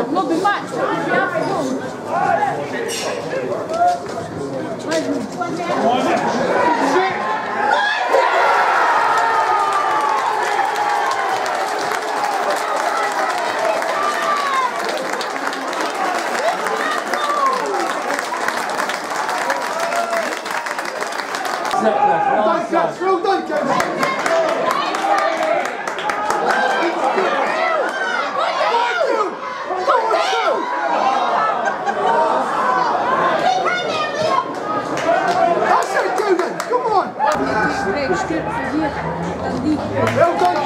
involved. Not the match. One Don't catch, don't catch! Estreito, esquerdo, fazia, ali.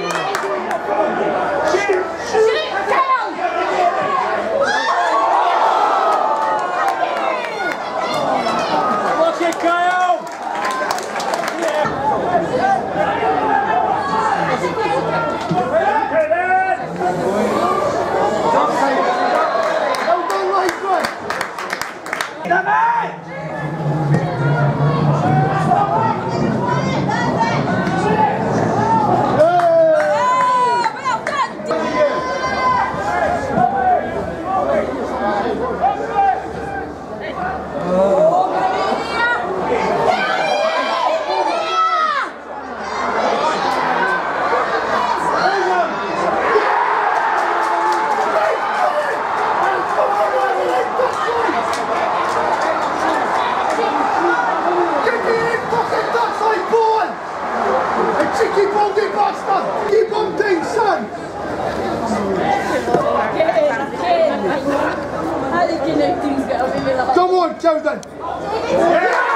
Look at Yeah. Keep on holding, Buster! Keep on, holding, son! Come on, children!